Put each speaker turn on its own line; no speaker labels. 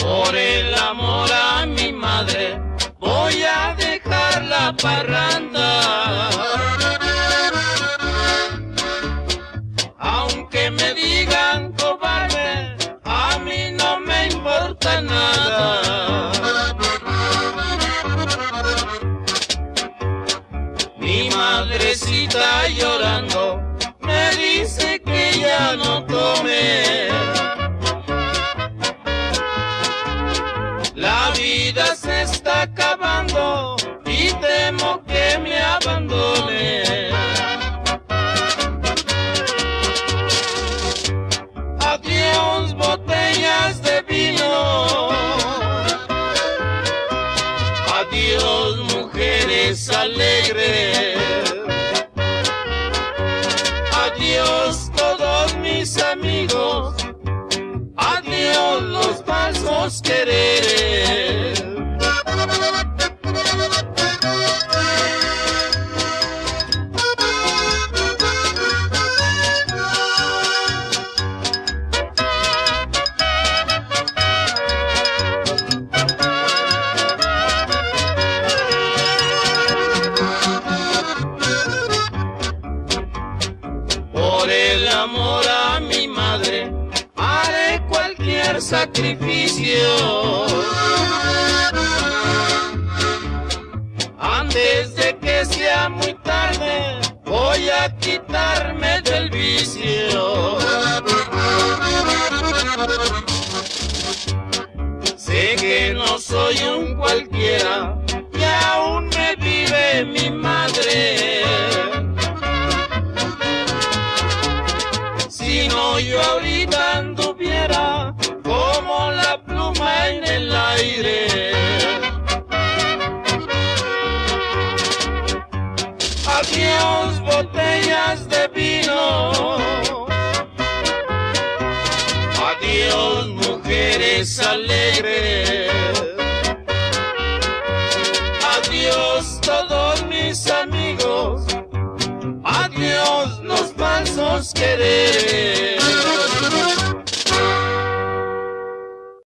Por el amor a mi madre, voy a dejar la parranda. Aunque me digan cobarde, a mí no me importa nada. Mi madrecita llorando me dice que ya no La vida se está acabando y temo que me abandone. Adiós botellas de vino. Adiós mujeres alegres. Adiós todos mis amigos. Adiós los falsos quereres. Amor a mi madre, haré cualquier sacrificio. Antes de que sea muy tarde, voy a quitarme del vicio. Mujeres alegres. Adiós todos mis amigos. Adiós los falsos quereres.